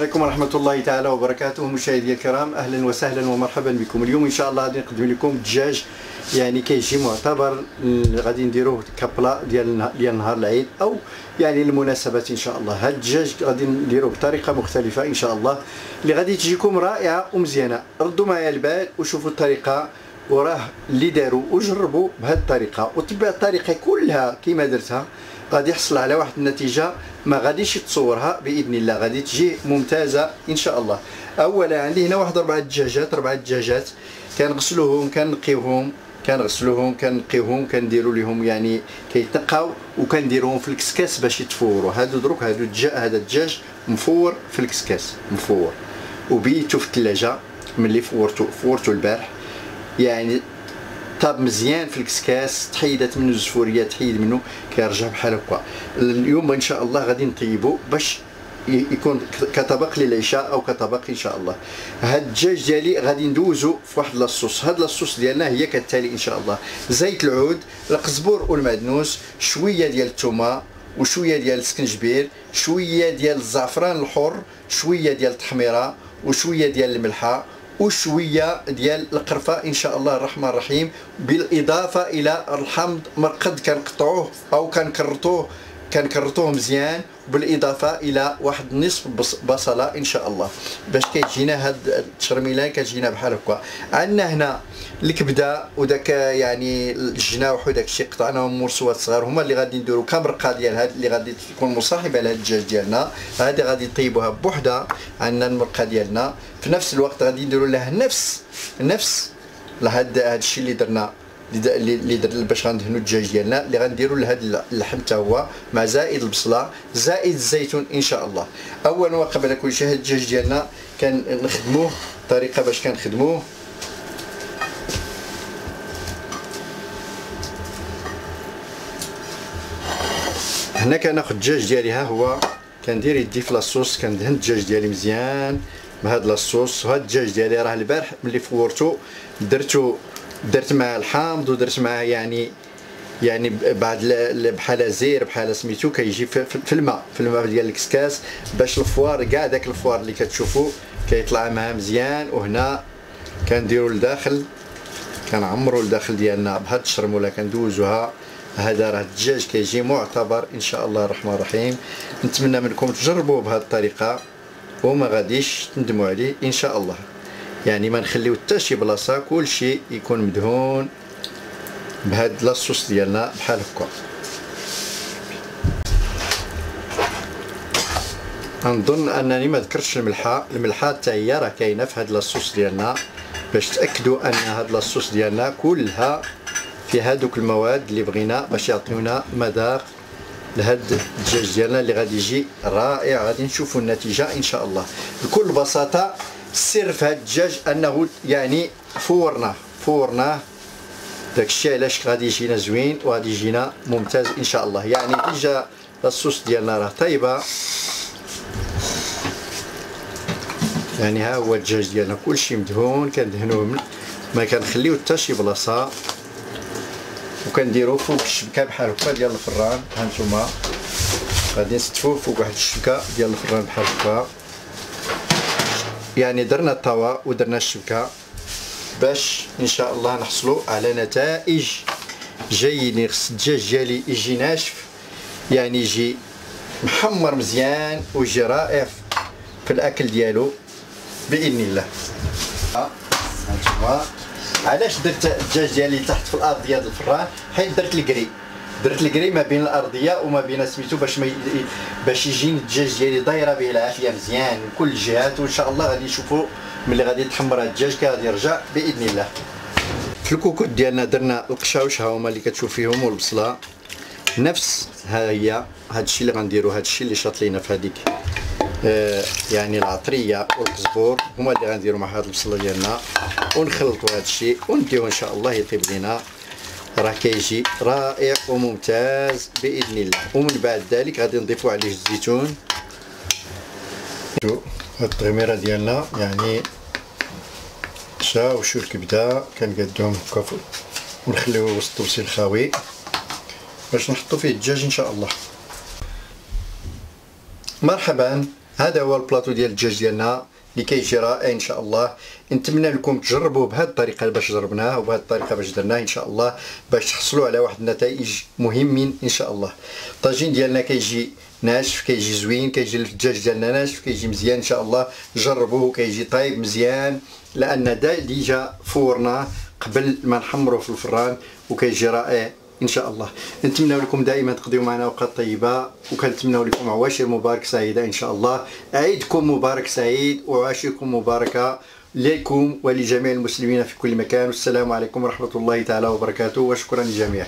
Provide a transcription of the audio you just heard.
عليكم ورحمة الله تعالى وبركاته مشاهدي الكرام. أهلا وسهلا ومرحبا بكم اليوم. إن شاء الله غادي نقدم لكم دجاج يعني كيجي معتبر غادي نديروه كبلا ديال ديال نهار العيد أو يعني المناسبات إن شاء الله. هاد الدجاج غادي نديروه بطريقة مختلفة إن شاء الله. اللي غادي تجيكم رائعة ومزيانة. ردوا معايا البال وشوفوا الطريقة وراه اللي داروا وجربوا بهذه الطريقة وتبع الطريقة كلها كما درتها غادي يحصل على واحد النتيجة ما غاديش تصورها بإذن الله. غادي تجي ممتازة إن شاء الله. أولا عندي هنا واحد اربعه دجاجات اربعه دجاجات كنغسلوهم كنقيوهم كنغسلوهم كنقيوهم كنديروا لهم يعني كيتنقاو وكنديروهم في الكسكاس باش يتفوروا. هادو دروك هادو الدجاج هذا الدجاج مفور في الكسكاس مفور. وبيتو في الثلاجه ملي فورتو فورتو البارح. يعني طاب مزيان في الكسكاس تحيدت منه الزفورية تحيد منه كيرجع بحال هكا. اليوم إن شاء الله غادي نطيبو باش يكون كطبق للعشاء أو كطبق إن شاء الله. هاد الدجاج ديالي غادي ندوزو في واحد لاصوص. هاد لاصوص ديالنا هي كالتالي إن شاء الله. زيت العود القزبور والمعدنوس شوية ديال الثومه وشوية ديال السكنجبير شوية ديال الزعفران الحر شوية ديال التحميرة وشوية ديال الملحة وشوية ديال القرفة إن شاء الله الرحمن الرحيم بالإضافة إلى الحمض مرقد كنقطعوه أو كنكرطوه كنكرطوه مزيان بالإضافة إلى واحد نصف بصلة إن شاء الله. باش كيجينا هاد التشرميلان كتجينا بحال هكا. عندنا هنا الكبدة وداك يعني الجناح وداك الشيء قطعناهم مرسوات صغار. هما اللي غادي نديرو كمرقه ديال هاد اللي غادي تكون مصاحبة لهاد الدجاج ديالنا. هادي غادي نطيبوها بوحدها. عندنا المرقة ديالنا. في نفس الوقت غادي نديرو لها نفس نفس لهاد هاد الشيء اللي درنا. اللي باش غندهنوا الدجاج ديالنا اللي غنديروا لهذا اللحم حتى هو مع زائد البصلة زائد الزيتون إن شاء الله. اولا وقبل كل شيء الدجاج ديالنا كنخدموه طريقه باش كنخدموه. هنا كناخذ الدجاج ديالي ها هو. كندير يدي في لاصوص كندهن الدجاج ديالي مزيان بهاد لاصوص وهاد الدجاج ديالي راه البارح ملي فورتو درتو درت مع الحامض ودرت مع يعني يعني بعد بحال زير بحال سميتو كيجي في الماء في الماء ديال الكسكاس باش الفوار كاع داك الفوار اللي كتشوفوا كيطلع معاه مزيان. وهنا كنديروا لداخل كنعمروا لداخل ديالنا بهاد الشرمولة كندوزوها. هذا راه الدجاج كيجي معتبر إن شاء الله الرحمن الرحيم. نتمنى منكم تجربوه بهذه الطريقة وما غاديش تندموا عليه إن شاء الله. يعني ما نخليو حتى شي بلاصة كلشي يكون مدهون بهاد لاصوص ديالنا بحال هكا. نظن أنني ما ذكرتش الملحة الملحة حتى هي راه كاينة في هاد لاصوص ديالنا. باش تأكدوا أن هاد لاصوص ديالنا كلها في هادوك المواد اللي بغينا باش يعطيونا مذاق لهاد الدجاج ديالنا اللي غادي يجي رائع. غادي نشوفوا النتيجة إن شاء الله. بكل بساطة السر في هاد الدجاج أنه يعني فورناه فورناه. داكشي علاش غادي يجينا زوين وغادي يجينا ممتاز إن شاء الله. يعني ديجا الصوص ديالنا راه طيبة. يعني ها هو الدجاج ديالنا كلشي مدهون كندهنوه ما كنخليو حتى شي بلاصة. وكنديرو فوق الشبكة بحال هكا ديال الفران ها نتوما. غادي نستفوه فوق واحد الشبكة ديال الفران بحال هكا. يعني درنا الطوا ودرنا الشبكة باش إن شاء الله نحصلوا على نتائج جيدين خص الدجاج ديالي يجي ناشف يعني يجي محمر مزيان ويجي رائع في الأكل ديالو بإذن الله. هانتوما علاش درت الدجاج ديالي تحت في الأرض ديال الفران؟ حيت درت الكري. درت الكري ما بين الأرضية وما بين سميتو باش ما باش يجيني الدجاج ديالي دايرة به العافية مزيان من كل الجهات وإن شاء الله غادي نشوفوا ملي غادي تحمر الدجاج كي غادي يرجع بإذن الله. في الكوكوت ديالنا درنا القشاوش ها هما اللي كتشوف فيهم والبصلة. نفس ها هي هذا الشيء اللي غنديروا هذا الشيء اللي شاط لينا في هذيك آه يعني العطرية والقزبور هما اللي غنديروا مع هذه البصلة ديالنا. ونخلطوا هذا الشيء ونديوه إن شاء الله يطيب لينا. راه كيجي رائع وممتاز بإذن الله. ومن بعد ذلك غادي نضيفوا عليه الزيتون. هاد التغميرة ديالنا يعني شا وشو الكبدة كنقادوهم هكا ونخليوه وسط الطوسي الخاوي باش نحطو فيه الدجاج إن شاء الله. مرحبا. هذا هو البلاطو ديال الدجاج ديالنا اللي كيجي رائع إن شاء الله. نتمنى لكم تجربوه بهذه الطريقة باش جربناه وبهذه الطريقة باش درناه إن شاء الله باش تحصلوا على واحد النتائج مهمين إن شاء الله. الطاجين ديالنا كيجي ناشف كيجي زوين كيجي الدجاج ديالنا ناشف كيجي مزيان إن شاء الله. جربوه كيجي طايب مزيان لأن ديجا فورناه قبل ما نحمروه في الفران وكيجي رائع. ان شاء الله نتمنى لكم دائما تقضيوا معنا أوقات طيبة وكنتمنى لكم عواشر مبارك سعيدة ان شاء الله عيدكم مبارك سعيد وعاشركم مباركة لكم ولجميع المسلمين في كل مكان. والسلام عليكم ورحمة الله تعالى وبركاته وشكرا للجميع.